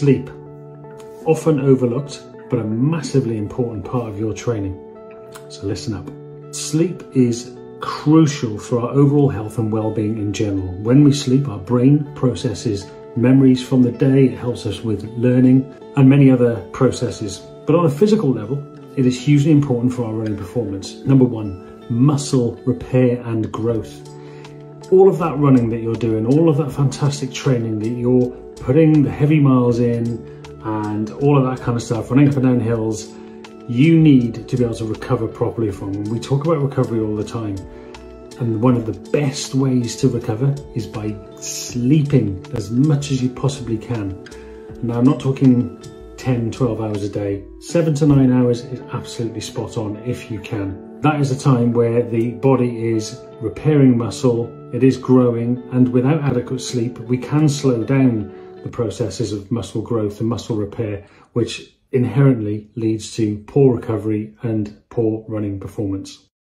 Sleep, often overlooked, but a massively important part of your training. So listen up. Sleep is crucial for our overall health and well-being in general. When we sleep, our brain processes memories from the day, it helps us with learning and many other processes. But on a physical level, it is hugely important for our running performance. Number one, muscle repair and growth. All of that running that you're doing, all of that fantastic training that you're putting the heavy miles in and all of that kind of stuff, running up and down hills, you need to be able to recover properly from. We talk about recovery all the time. And one of the best ways to recover is by sleeping as much as you possibly can. Now, I'm not talking 10, 12 hours a day. Seven to nine hours is absolutely spot on if you can. That is a time where the body is repairing muscle, it is growing, and without adequate sleep, we can slow down the processes of muscle growth and muscle repair, which inherently leads to poor recovery and poor running performance.